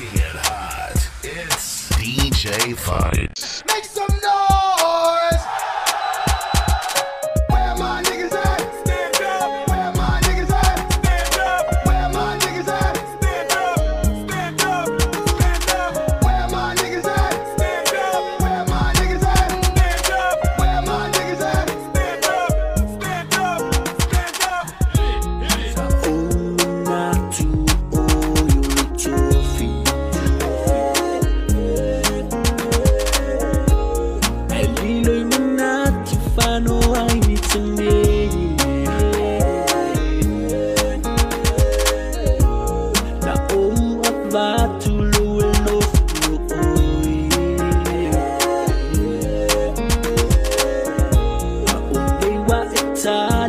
Making it hot. It's DJ Fights. Make some noise!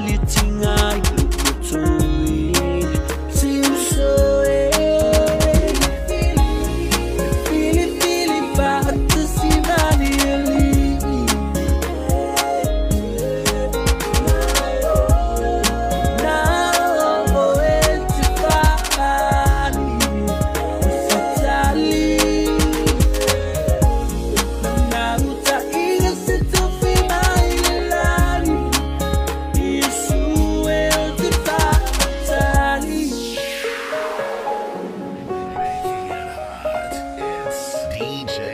reality. agent.